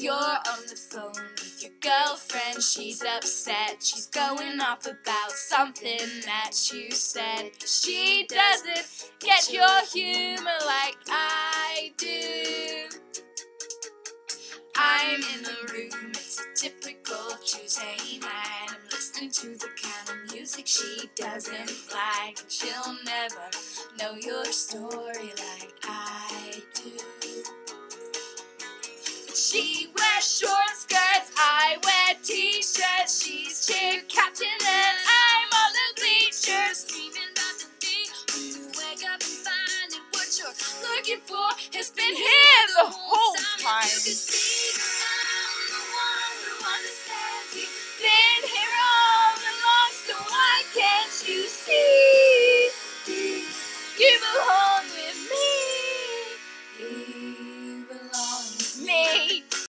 You're on the phone with your girlfriend, she's upset. She's going off about something that you said. She doesn't get your humor like I do. I'm in the room, it's a typical Tuesday night. I'm listening to the kind of music she doesn't like. She'll never know your story like I She wears short skirts, I wear t-shirts. She's cheer captain and I'm on the bleachers. Dreaming about the day when you wake up and find that what you're looking for has been here the whole.